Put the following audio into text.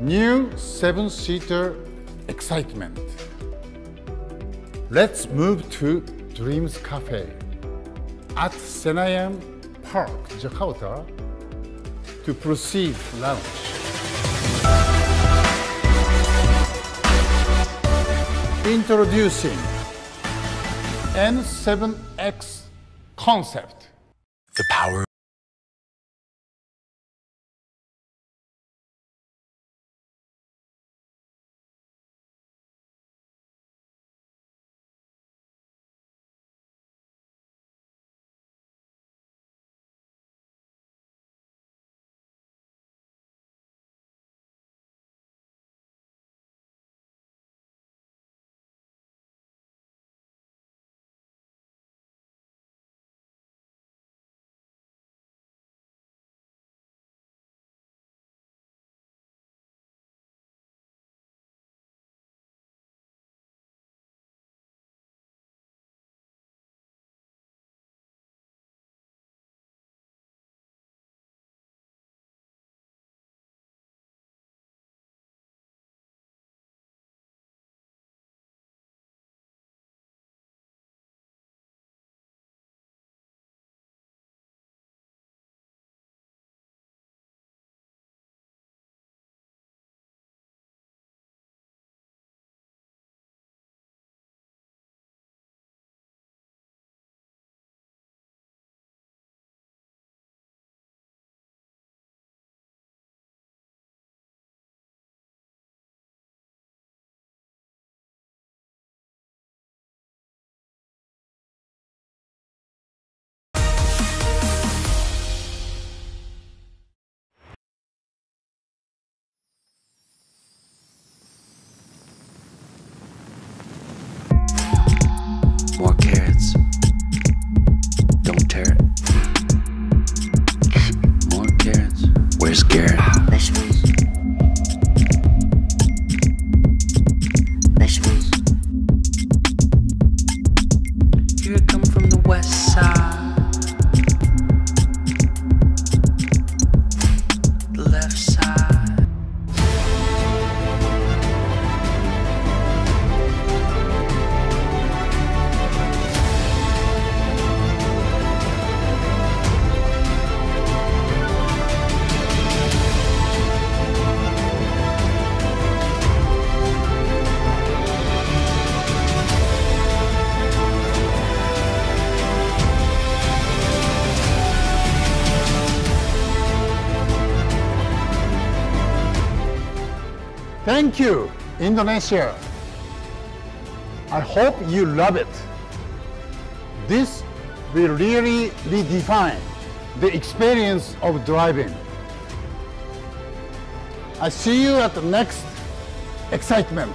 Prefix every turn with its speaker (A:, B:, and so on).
A: New seven-seater excitement. Let's move to Dreams Cafe at Senayan Park, Jakarta to proceed launch. Introducing N7X concept.
B: The power Garrett.
A: Thank you, Indonesia. I hope you love it. This will really redefine the experience of driving. I see you at the next excitement.